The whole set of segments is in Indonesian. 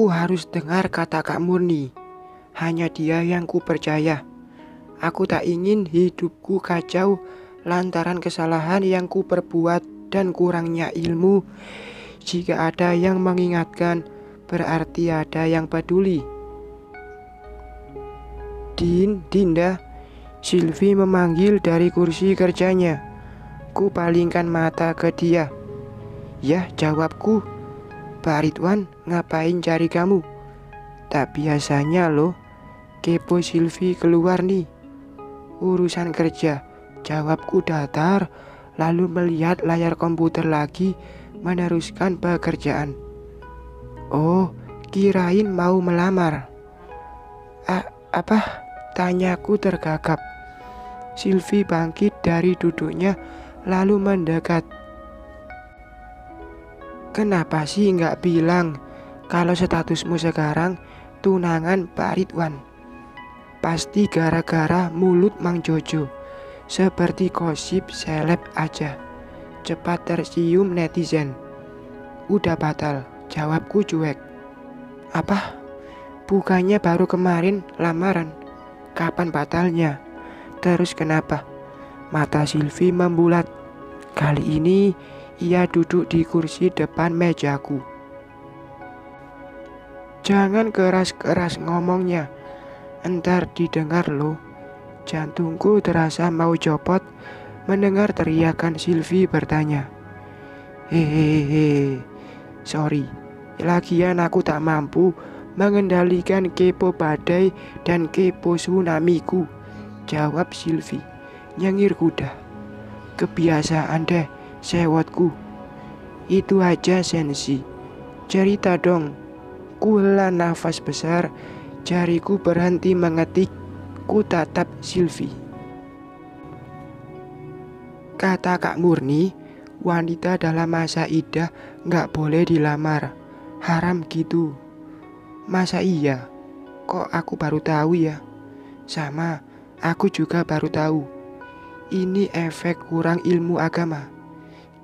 Aku harus dengar kata Kak Murni. Hanya dia yang ku percaya. Aku tak ingin hidupku kacau lantaran kesalahan yang ku perbuat dan kurangnya ilmu. Jika ada yang mengingatkan, berarti ada yang peduli. Din, Dinda, Silvi memanggil dari kursi kerjanya. Ku palingkan mata ke dia. Ya, jawabku. Pak Ridwan, ngapain cari kamu? Tak biasanya loh, kepo Silvi keluar nih. Urusan kerja, jawabku datar, lalu melihat layar komputer lagi, meneruskan pekerjaan. Oh, kirain mau melamar. A apa? Tanyaku tergagap. Silvi bangkit dari duduknya, lalu mendekat Kenapa sih nggak bilang kalau statusmu sekarang tunangan Pak Ridwan? Pasti gara-gara mulut Mang Jojo. Seperti gosip seleb aja. Cepat tersium netizen. Udah batal, jawabku cuek. Apa? Bukannya baru kemarin lamaran? Kapan batalnya? Terus kenapa? Mata Silvi membulat. Kali ini ia duduk di kursi depan mejaku. Jangan keras-keras ngomongnya, entar didengar lo. Jantungku terasa mau copot mendengar teriakan Silvi bertanya. Hehehe, sorry, lagian aku tak mampu mengendalikan kepo badai dan kepo tsunamiku. Jawab Silvi, nyengir kuda. Kebiasaan deh, sewotku. Itu aja sensi. Cerita dong. Kula nafas besar, jariku berhenti mengetik. Ku tatap Silvi. Kata Kak Murni, wanita dalam masa idah nggak boleh dilamar. Haram gitu. Masa iya? Kok aku baru tahu ya? Sama, aku juga baru tahu. Ini efek kurang ilmu agama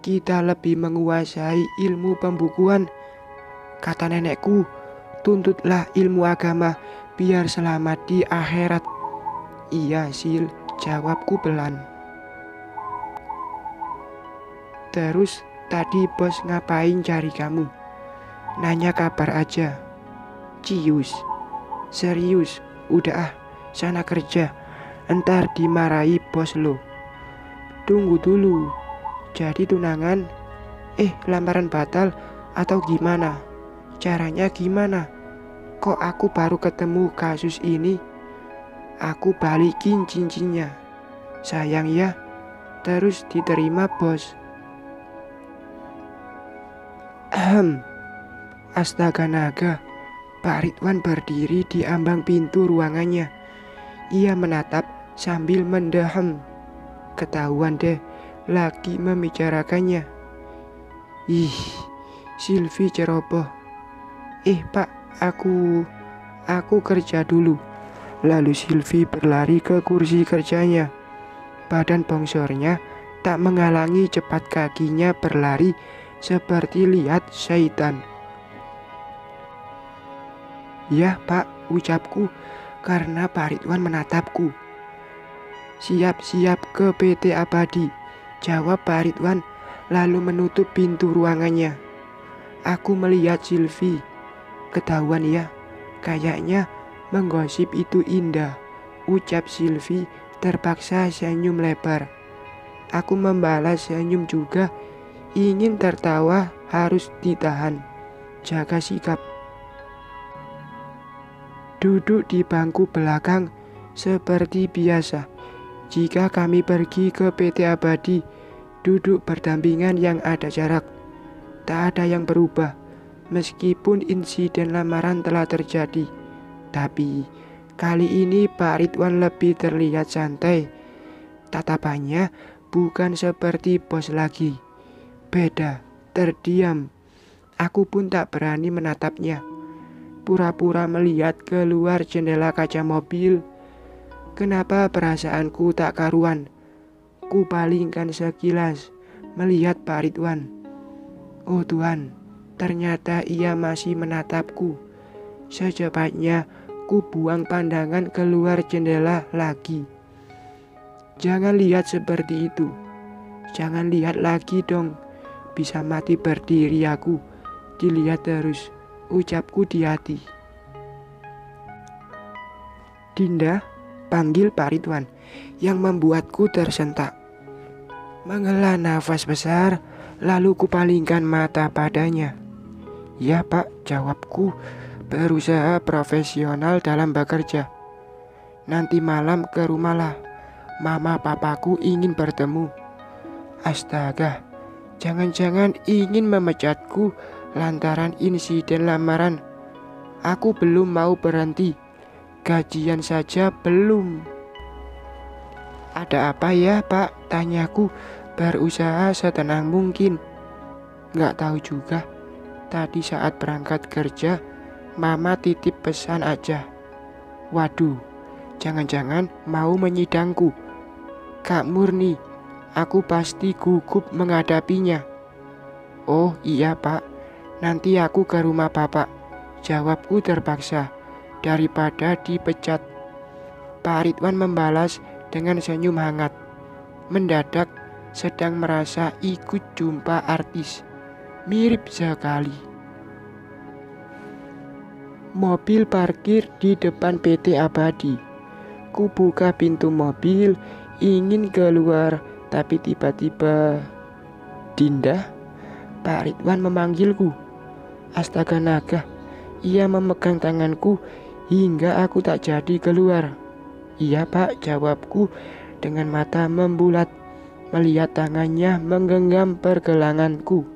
kita lebih menguasai ilmu pembukuan. Kata nenekku, tuntutlah ilmu agama biar selamat di akhirat. Iya, Sil, jawabku pelan. Terus tadi bos ngapain cari kamu? Nanya kabar aja. Cius. Serius, udah ah, sana kerja. Entar dimarahi bos lo. Tunggu dulu, jadi tunangan, eh lamaran batal atau gimana? Caranya gimana? Kok aku baru ketemu kasus ini? Aku balikin cincinnya. Sayang ya, terus diterima bos. Ahem. Astaga naga, Pak Ridwan berdiri di ambang pintu ruangannya. Ia menatap sambil mendehem. Ketahuan deh lagi membicarakannya. Ih, Silvi ceroboh. Eh pak, aku, aku kerja dulu. Lalu Silvi berlari ke kursi kerjanya. Badan bongsornya tak menghalangi cepat kakinya berlari seperti lihat syaitan. Ya pak, ucapku karena Pak Ridwan menatapku. Siap-siap ke PT Abadi. Jawab Pak Ridwan lalu menutup pintu ruangannya. Aku melihat Silvi. Ketahuan ya, kayaknya menggosip itu indah. Ucap Silvi terpaksa senyum lebar. Aku membalas senyum juga. Ingin tertawa harus ditahan. Jaga sikap. Duduk di bangku belakang seperti biasa jika kami pergi ke PT Abadi, duduk berdampingan yang ada jarak. Tak ada yang berubah, meskipun insiden lamaran telah terjadi. Tapi kali ini Pak Ridwan lebih terlihat santai. Tatapannya bukan seperti bos lagi. Beda, terdiam. Aku pun tak berani menatapnya. Pura-pura melihat keluar jendela kaca mobil Kenapa perasaanku tak karuan? Ku palingkan sekilas melihat Pak Ridwan. Oh Tuhan, ternyata ia masih menatapku. Secepatnya ku buang pandangan keluar jendela lagi. Jangan lihat seperti itu. Jangan lihat lagi dong. Bisa mati berdiri aku. Dilihat terus. Ucapku di hati. Dinda, panggil Pak Ridwan yang membuatku tersentak. Menghela nafas besar, lalu kupalingkan mata padanya. Ya pak, jawabku, berusaha profesional dalam bekerja. Nanti malam ke rumahlah, mama papaku ingin bertemu. Astaga, jangan-jangan ingin memecatku lantaran insiden lamaran. Aku belum mau berhenti Gajian saja belum. Ada apa ya pak? Tanyaku berusaha setenang mungkin. Gak tahu juga. Tadi saat berangkat kerja, mama titip pesan aja. Waduh, jangan-jangan mau menyidangku. Kak Murni, aku pasti gugup menghadapinya. Oh iya pak, nanti aku ke rumah bapak. Jawabku terpaksa daripada dipecat. Pak Ridwan membalas dengan senyum hangat. Mendadak sedang merasa ikut jumpa artis. Mirip sekali. Mobil parkir di depan PT Abadi. Ku buka pintu mobil, ingin keluar, tapi tiba-tiba Dinda, Pak Ridwan memanggilku. Astaga naga, ia memegang tanganku hingga aku tak jadi keluar. Iya pak, jawabku dengan mata membulat melihat tangannya menggenggam pergelanganku.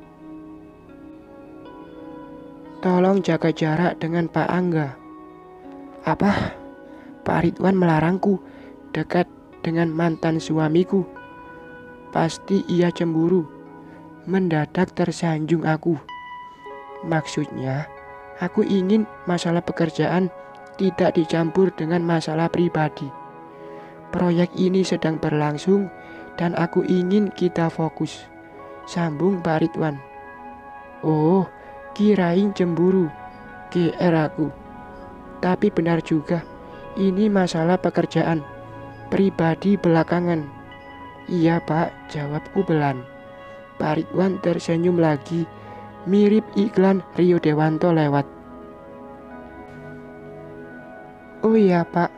Tolong jaga jarak dengan Pak Angga. Apa? Pak Ridwan melarangku dekat dengan mantan suamiku. Pasti ia cemburu. Mendadak tersanjung aku. Maksudnya, aku ingin masalah pekerjaan tidak dicampur dengan masalah pribadi. Proyek ini sedang berlangsung dan aku ingin kita fokus. Sambung Pak Ridwan. Oh, kirain cemburu. GR aku. Tapi benar juga, ini masalah pekerjaan. Pribadi belakangan. Iya pak, jawabku belan. Pak Ridwan tersenyum lagi, mirip iklan Rio Dewanto lewat. Oh iya pak,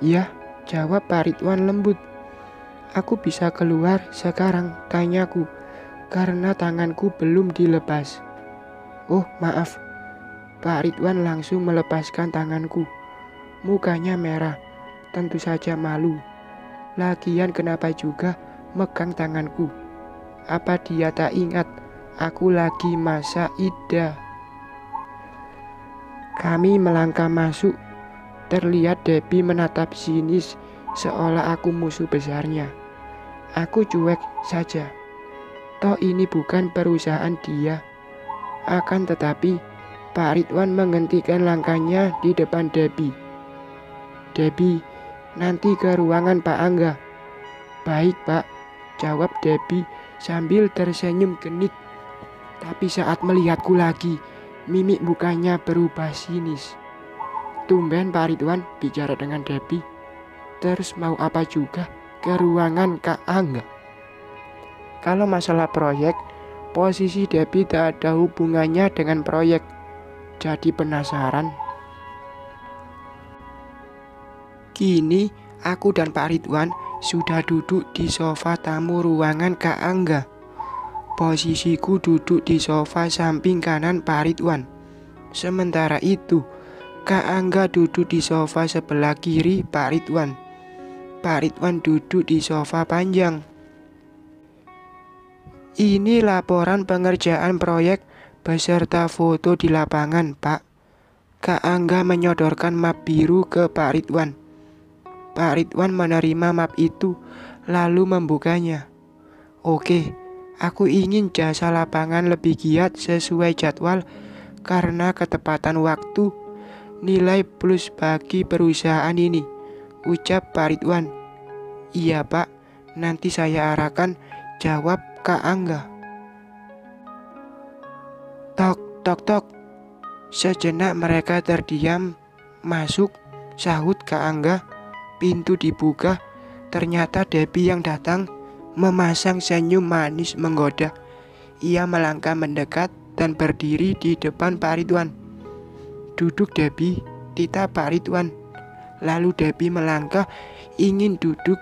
ya jawab Pak Ridwan lembut. Aku bisa keluar sekarang, tanyaku, karena tanganku belum dilepas. Oh maaf, Pak Ridwan langsung melepaskan tanganku. Mukanya merah, tentu saja malu. Lagian kenapa juga megang tanganku? Apa dia tak ingat aku lagi masa ida? Kami melangkah masuk Terlihat Debbie menatap sinis seolah aku musuh besarnya. Aku cuek saja. Toh ini bukan perusahaan dia. Akan tetapi, Pak Ridwan menghentikan langkahnya di depan Debbie. Debbie, nanti ke ruangan Pak Angga. Baik, Pak, jawab Debbie sambil tersenyum genit. Tapi saat melihatku lagi, mimik mukanya berubah sinis. Tumben Pak Ridwan bicara dengan Debbie. Terus mau apa juga ke ruangan Kak Angga? Kalau masalah proyek, posisi Debbie tak ada hubungannya dengan proyek. Jadi penasaran. Kini aku dan Pak Ridwan sudah duduk di sofa tamu ruangan Kak Angga. Posisiku duduk di sofa samping kanan Pak Ridwan. Sementara itu, Kak Angga duduk di sofa sebelah kiri Pak Ridwan. Pak Ridwan duduk di sofa panjang. Ini laporan pengerjaan proyek beserta foto di lapangan, Pak. Kak Angga menyodorkan map biru ke Pak Ridwan. Pak Ridwan menerima map itu, lalu membukanya. Oke, aku ingin jasa lapangan lebih giat sesuai jadwal karena ketepatan waktu nilai plus bagi perusahaan ini. Ucap Pak Ridwan. Iya pak, nanti saya arahkan, jawab Kak Angga. Tok, tok, tok. Sejenak mereka terdiam, masuk, sahut Kak Angga, pintu dibuka, ternyata Debbie yang datang memasang senyum manis menggoda. Ia melangkah mendekat dan berdiri di depan Pak Ridwan. Duduk Debbie, Tita Pak Ridwan. Lalu Debbie melangkah ingin duduk,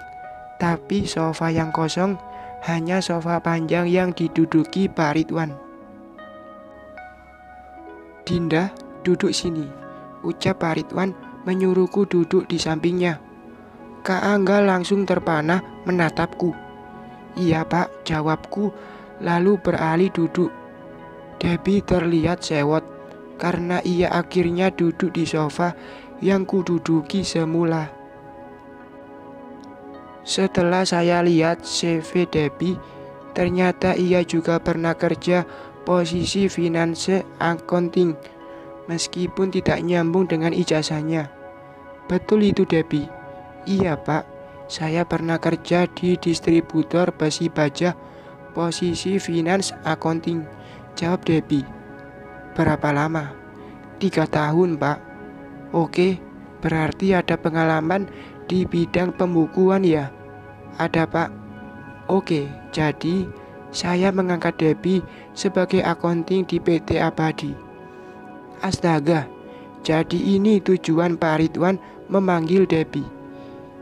tapi sofa yang kosong hanya sofa panjang yang diduduki Pak Ridwan. Dinda, duduk sini, ucap Pak Ridwan menyuruhku duduk di sampingnya. Kak Angga langsung terpana menatapku. Iya pak, jawabku, lalu beralih duduk. Debbie terlihat sewot karena ia akhirnya duduk di sofa yang kududuki semula. Setelah saya lihat CV Debbie, ternyata ia juga pernah kerja posisi finance accounting meskipun tidak nyambung dengan ijazahnya. Betul itu Debbie? Iya pak, saya pernah kerja di distributor besi baja posisi finance accounting. Jawab Debbie. Berapa lama? Tiga tahun pak. Oke, berarti ada pengalaman di bidang pembukuan ya? Ada pak. Oke, jadi saya mengangkat Debbie sebagai akunting di PT Abadi. Astaga, jadi ini tujuan Pak Ridwan memanggil Debbie.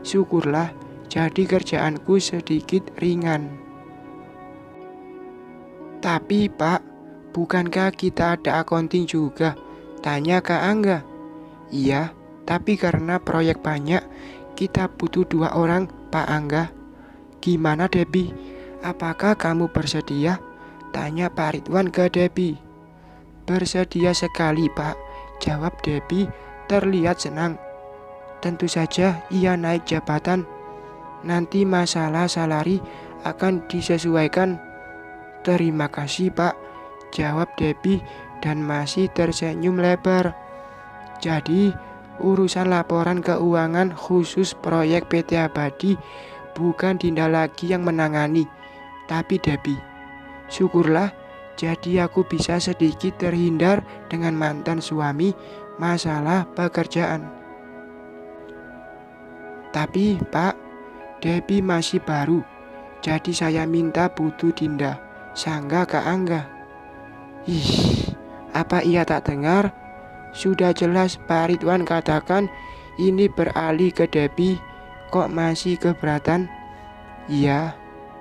Syukurlah, jadi kerjaanku sedikit ringan. Tapi Pak, bukankah kita ada akunting juga? Tanya Kak Angga. Iya, tapi karena proyek banyak, kita butuh dua orang, Pak Angga. Gimana Debbie? Apakah kamu bersedia? Tanya Pak Ridwan ke Debbie. Bersedia sekali Pak, jawab Debbie terlihat senang. Tentu saja ia naik jabatan. Nanti masalah salari akan disesuaikan. Terima kasih Pak, jawab Debbie dan masih tersenyum lebar. Jadi, urusan laporan keuangan khusus proyek PT Abadi bukan Dinda lagi yang menangani, tapi Debbie. Syukurlah, jadi aku bisa sedikit terhindar dengan mantan suami masalah pekerjaan. Tapi, Pak, Debbie masih baru, jadi saya minta butuh Dinda, sangga Kak Angga. Ih, apa ia tak dengar? Sudah jelas Pak Ridwan katakan ini beralih ke Debbie, kok masih keberatan? Iya,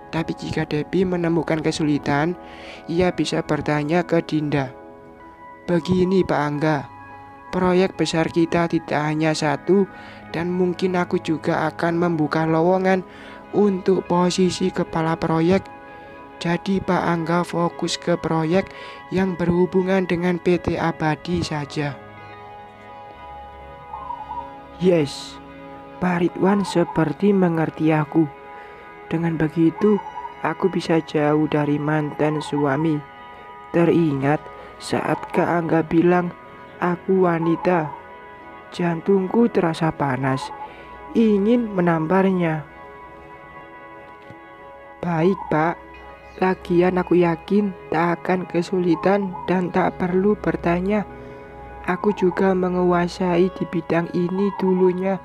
tapi jika Debbie menemukan kesulitan, ia bisa bertanya ke Dinda. Begini Pak Angga, proyek besar kita tidak hanya satu dan mungkin aku juga akan membuka lowongan untuk posisi kepala proyek jadi Pak Angga fokus ke proyek yang berhubungan dengan PT Abadi saja. Yes, Pak Ridwan seperti mengerti aku. Dengan begitu, aku bisa jauh dari mantan suami. Teringat saat Kak Angga bilang, aku wanita. Jantungku terasa panas, ingin menamparnya. Baik, Pak. Lagian aku yakin tak akan kesulitan dan tak perlu bertanya. Aku juga menguasai di bidang ini dulunya,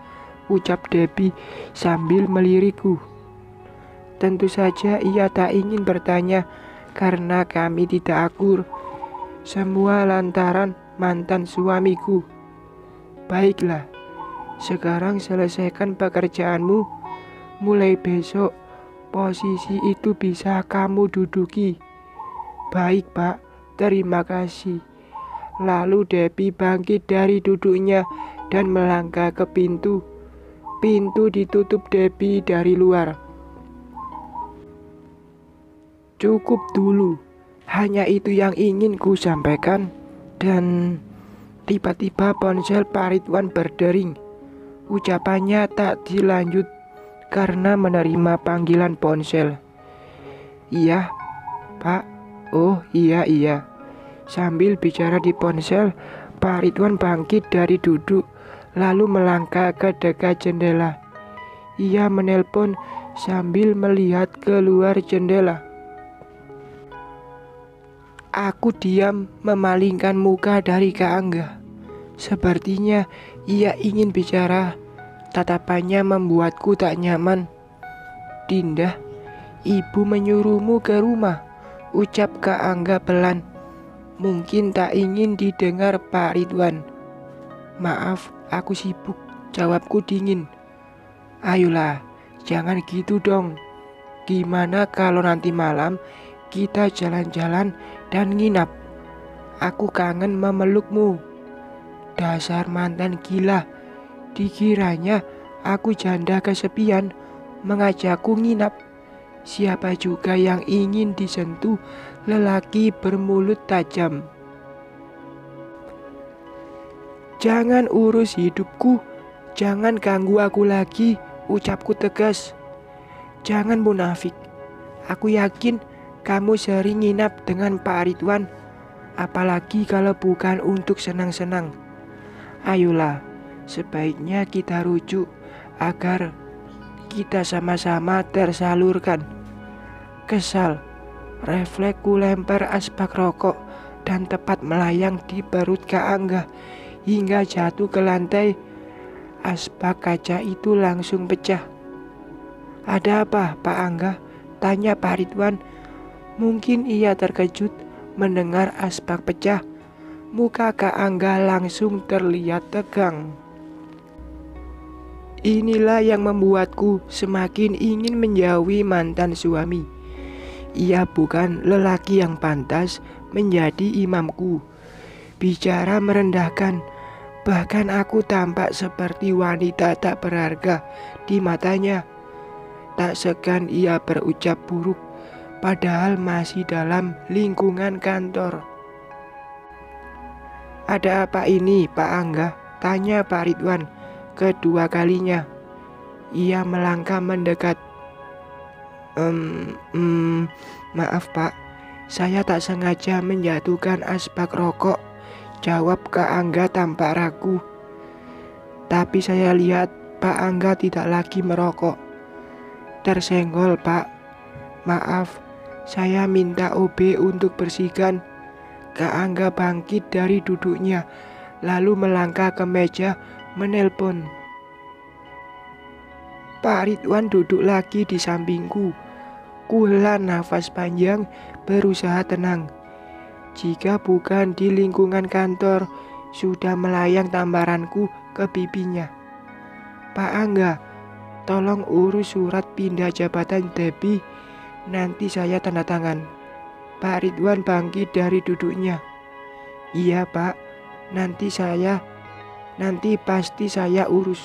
ucap Debbie sambil meliriku. Tentu saja ia tak ingin bertanya karena kami tidak akur. Semua lantaran mantan suamiku. Baiklah, sekarang selesaikan pekerjaanmu. Mulai besok Posisi itu bisa kamu duduki. Baik, Pak. Terima kasih. Lalu Debbie bangkit dari duduknya dan melangkah ke pintu. Pintu ditutup Debbie dari luar. Cukup dulu. Hanya itu yang ingin ku sampaikan. Dan tiba-tiba ponsel Paritwan berdering. Ucapannya tak dilanjut karena menerima panggilan ponsel. Iya, Pak. Oh, iya, iya. Sambil bicara di ponsel, Pak Ridwan bangkit dari duduk, lalu melangkah ke dekat jendela. Ia menelpon sambil melihat keluar jendela. Aku diam memalingkan muka dari Kak Angga. Sepertinya ia ingin bicara. Tatapannya membuatku tak nyaman. Dinda, ibu menyuruhmu ke rumah. Ucap Kak Angga pelan. Mungkin tak ingin didengar Pak Ridwan. Maaf, aku sibuk. Jawabku dingin. Ayolah, jangan gitu dong. Gimana kalau nanti malam kita jalan-jalan dan nginap. Aku kangen memelukmu. Dasar mantan gila. Dikiranya aku janda kesepian mengajakku nginap. Siapa juga yang ingin disentuh lelaki bermulut tajam. Jangan urus hidupku, jangan ganggu aku lagi, ucapku tegas. Jangan munafik. Aku yakin kamu sering nginap dengan Pak Ridwan, apalagi kalau bukan untuk senang-senang. Ayolah, sebaiknya kita rujuk agar kita sama-sama tersalurkan. Kesal, refleksku lempar asbak rokok dan tepat melayang di perut Kak Angga hingga jatuh ke lantai. Asbak kaca itu langsung pecah. Ada apa, Pak Angga? Tanya Pak Ridwan Mungkin ia terkejut mendengar asbak pecah. Muka Kak Angga langsung terlihat tegang. Inilah yang membuatku semakin ingin menjauhi mantan suami. Ia bukan lelaki yang pantas menjadi imamku. Bicara merendahkan, bahkan aku tampak seperti wanita tak berharga di matanya. Tak segan ia berucap buruk padahal masih dalam lingkungan kantor. Ada apa ini, Pak Angga? Tanya Pak Ridwan kedua kalinya. Ia melangkah mendekat. Ehm, um, maaf Pak, saya tak sengaja menjatuhkan asbak rokok. Jawab Kak Angga tanpa ragu. Tapi saya lihat Pak Angga tidak lagi merokok. Tersenggol Pak. Maaf, saya minta OB untuk bersihkan. Kak Angga bangkit dari duduknya, lalu melangkah ke meja menelpon. Pak Ridwan duduk lagi di sampingku. Kula nafas panjang, berusaha tenang. Jika bukan di lingkungan kantor, sudah melayang tambaranku ke pipinya. Pak Angga, tolong urus surat pindah jabatan Debbie Nanti saya tanda tangan. Pak Ridwan bangkit dari duduknya. Iya pak, nanti saya, nanti pasti saya urus.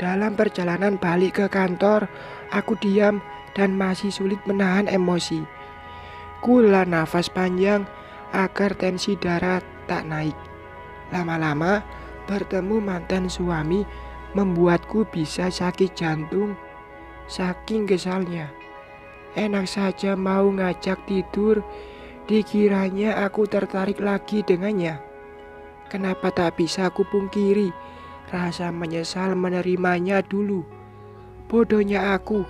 Dalam perjalanan balik ke kantor, aku diam dan masih sulit menahan emosi. Kula nafas panjang agar tensi darah tak naik. Lama-lama bertemu mantan suami membuatku bisa sakit jantung Saking kesalnya, enak saja mau ngajak tidur, dikiranya aku tertarik lagi dengannya. Kenapa tak bisa aku pungkiri rasa menyesal menerimanya dulu? Bodohnya aku,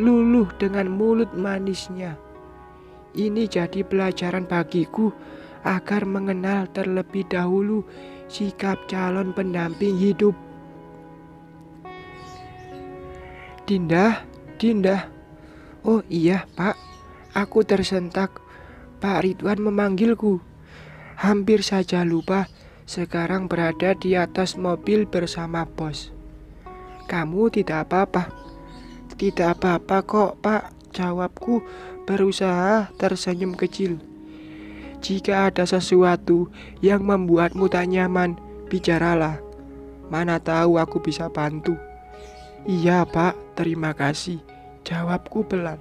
luluh dengan mulut manisnya. Ini jadi pelajaran bagiku agar mengenal terlebih dahulu sikap calon pendamping hidup. Dinda, Dinda. Oh iya, Pak. Aku tersentak. Pak Ridwan memanggilku. Hampir saja lupa sekarang berada di atas mobil bersama bos. Kamu tidak apa-apa. Tidak apa-apa kok, Pak. Jawabku berusaha tersenyum kecil. Jika ada sesuatu yang membuatmu tak nyaman, bicaralah. Mana tahu aku bisa bantu. Iya, Pak, terima kasih. Jawabku pelan.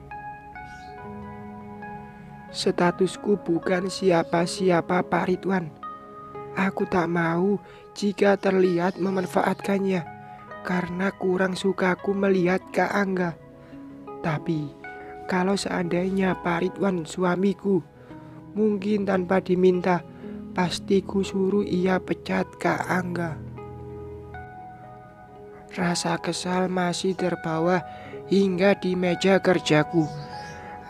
Statusku bukan siapa-siapa Pak Ridwan. Aku tak mau jika terlihat memanfaatkannya karena kurang sukaku melihat Kak Angga. Tapi kalau seandainya Pak Ridwan suamiku, mungkin tanpa diminta, pasti ku suruh ia pecat Kak Angga. Rasa kesal masih terbawa hingga di meja kerjaku.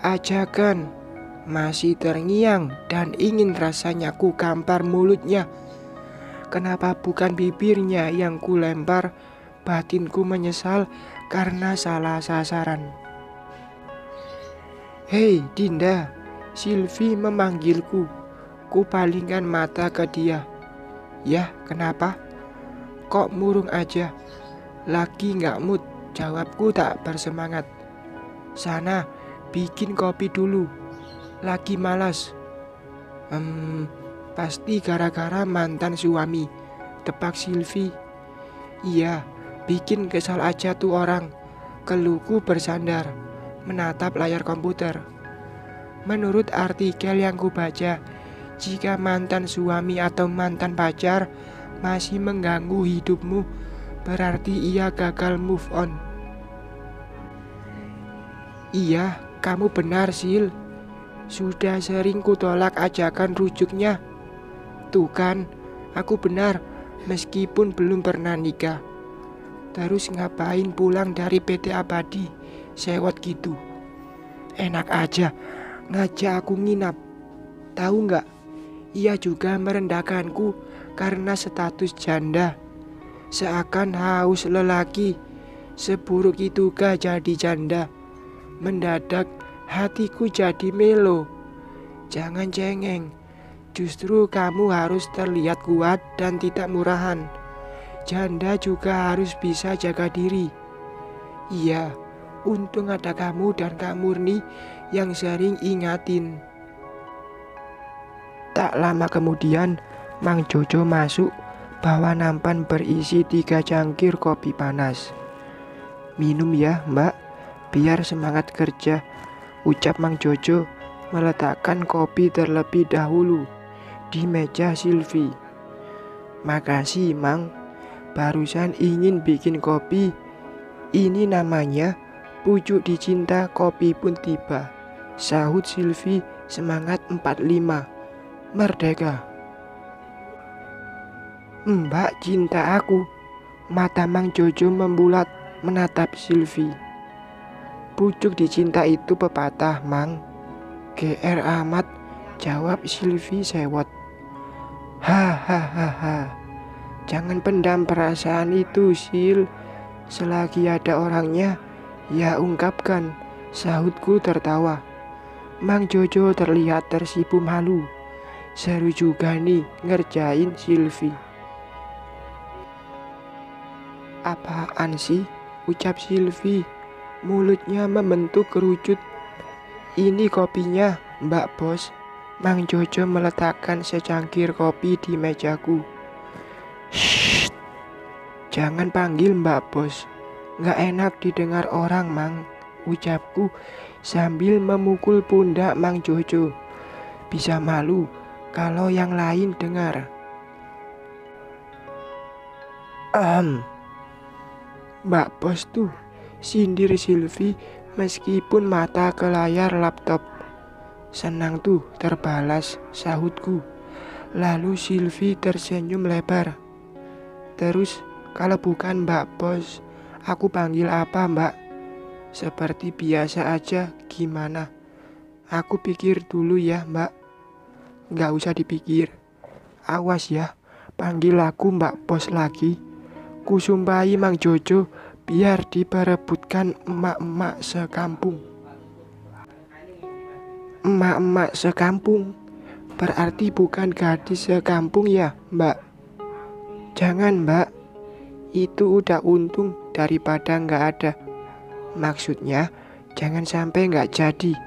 Ajakan masih terngiang dan ingin rasanya ku kampar mulutnya. Kenapa bukan bibirnya yang ku lempar? Batinku menyesal karena salah sasaran. Hei Dinda, Silvi memanggilku. Ku palingkan mata ke dia. Ya, kenapa? Kok murung aja? Lagi nggak mood, jawabku tak bersemangat. Sana, bikin kopi dulu. Lagi malas. Hmm, pasti gara-gara mantan suami. Tebak Silvi. Iya, bikin kesal aja tuh orang. Keluhku bersandar, menatap layar komputer. Menurut artikel yang kubaca, jika mantan suami atau mantan pacar masih mengganggu hidupmu, berarti ia gagal move on. Iya, kamu benar, Sil. Sudah sering kutolak ajakan rujuknya. Tuh kan, aku benar, meskipun belum pernah nikah. Terus ngapain pulang dari PT Abadi, sewot gitu. Enak aja, ngajak aku nginap. Tahu nggak? Ia juga merendahkanku karena status janda. Seakan haus lelaki, seburuk itukah jadi janda? Mendadak hatiku jadi melo. Jangan cengeng, justru kamu harus terlihat kuat dan tidak murahan. Janda juga harus bisa jaga diri. Iya, untung ada kamu dan Kak Murni yang sering ingatin. Tak lama kemudian, Mang Jojo masuk bawa nampan berisi tiga cangkir kopi panas. Minum ya mbak, biar semangat kerja, ucap Mang Jojo meletakkan kopi terlebih dahulu di meja Silvi. Makasih Mang, barusan ingin bikin kopi. Ini namanya pucuk dicinta kopi pun tiba. Sahut Silvi semangat 45. Merdeka. Mbak cinta aku. Mata Mang Jojo membulat menatap Silvi. Pucuk dicinta itu pepatah, Mang. GR amat, jawab Silvi sewot. Hahaha. Jangan pendam perasaan itu, Sil. Selagi ada orangnya, ya ungkapkan. Sahutku tertawa. Mang Jojo terlihat tersipu malu. Seru juga nih ngerjain Silvi. Apaan sih? Ucap Silvi. Mulutnya membentuk kerucut. Ini kopinya, Mbak Bos. Mang Jojo meletakkan secangkir kopi di mejaku. Shh, jangan panggil Mbak Bos. Nggak enak didengar orang, Mang. Ucapku sambil memukul pundak Mang Jojo. Bisa malu kalau yang lain dengar. Um, Mbak Bos tuh sindir Silvi meskipun mata ke layar laptop. Senang tuh terbalas sahutku. Lalu Silvi tersenyum lebar. Terus kalau bukan Mbak Bos, aku panggil apa Mbak? Seperti biasa aja gimana? Aku pikir dulu ya Mbak. Gak usah dipikir. Awas ya, panggil aku Mbak Bos lagi. Kusumpahi Mang Jojo biar diperebutkan emak-emak sekampung. Emak-emak sekampung berarti bukan gadis sekampung ya, Mbak? Jangan, Mbak. Itu udah untung daripada nggak ada. Maksudnya, jangan sampai nggak jadi.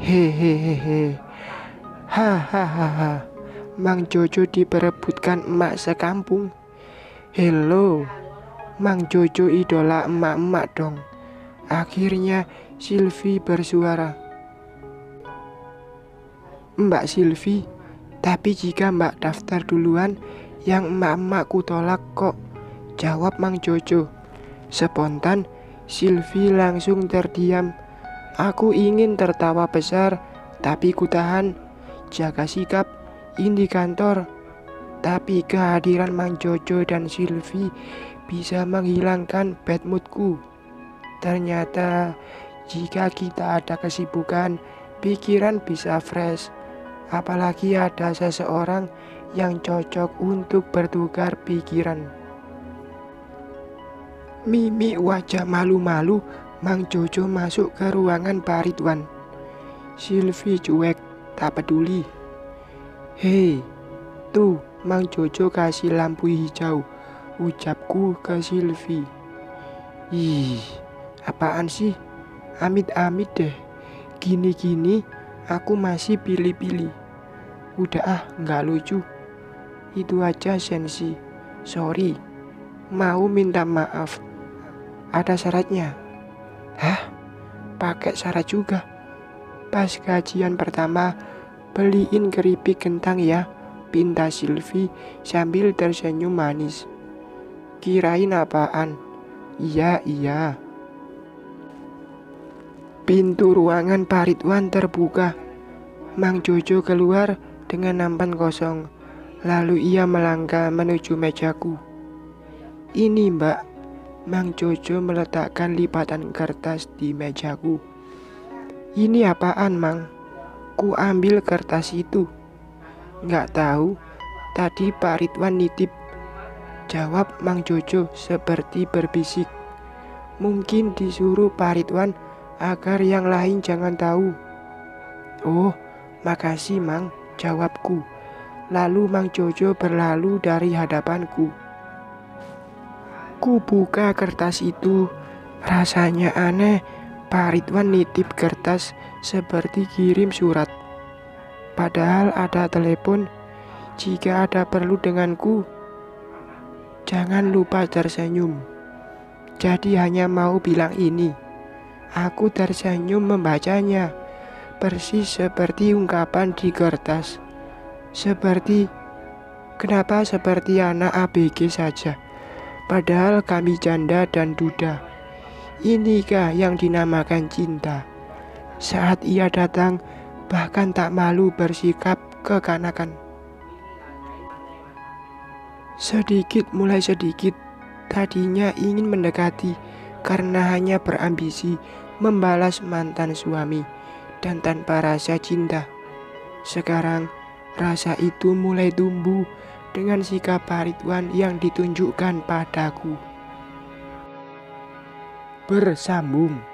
Hehehehe. Hahaha. Mang Jojo diperebutkan emak sekampung. Hello. Mang Jojo idola emak-emak dong. Akhirnya Silvi bersuara. Mbak Silvi, tapi jika Mbak daftar duluan, yang emak-emak ku tolak kok. Jawab Mang Jojo. Spontan, Silvi langsung terdiam. Aku ingin tertawa besar, tapi ku tahan. Jaga sikap, ini kantor. Tapi kehadiran Mang Jojo dan Silvi bisa menghilangkan bad moodku. Ternyata jika kita ada kesibukan, pikiran bisa fresh. Apalagi ada seseorang yang cocok untuk bertukar pikiran. Mimi wajah malu-malu, Mang Jojo masuk ke ruangan Pak Ridwan. Silvi cuek, tak peduli. Hei, tuh Mang Jojo kasih lampu hijau, ucapku ke Silvi. Ih, apaan sih? Amit-amit deh. Gini-gini aku masih pilih-pilih. Udah ah, nggak lucu. Itu aja sensi. Sorry. Mau minta maaf. Ada syaratnya. Hah? Pakai syarat juga. Pas gajian pertama, beliin keripik kentang ya. Pinta Silvi sambil tersenyum manis. Kirain apaan? Iya, iya. Pintu ruangan Pak terbuka. Mang Jojo keluar dengan nampan kosong. Lalu ia melangkah menuju mejaku. Ini mbak, Mang Jojo meletakkan lipatan kertas di mejaku. Ini apaan, Mang? Ku ambil kertas itu. Nggak tahu, tadi Pak Ridwan nitip. Jawab Mang Jojo seperti berbisik. Mungkin disuruh Pak Ridwan agar yang lain jangan tahu. Oh, makasih Mang, jawabku. Lalu Mang Jojo berlalu dari hadapanku. Ku buka kertas itu, rasanya aneh. Pak Ridwan nitip kertas seperti kirim surat. Padahal ada telepon. Jika ada perlu denganku, jangan lupa tersenyum. Jadi hanya mau bilang ini. Aku tersenyum membacanya, persis seperti ungkapan di kertas. Seperti, kenapa seperti anak ABG saja, padahal kami janda dan duda. Inikah yang dinamakan cinta? Saat ia datang, bahkan tak malu bersikap kekanakan. Sedikit mulai sedikit, tadinya ingin mendekati karena hanya berambisi membalas mantan suami dan tanpa rasa cinta. Sekarang rasa itu mulai tumbuh dengan sikap Ridwan yang ditunjukkan padaku. Bersambung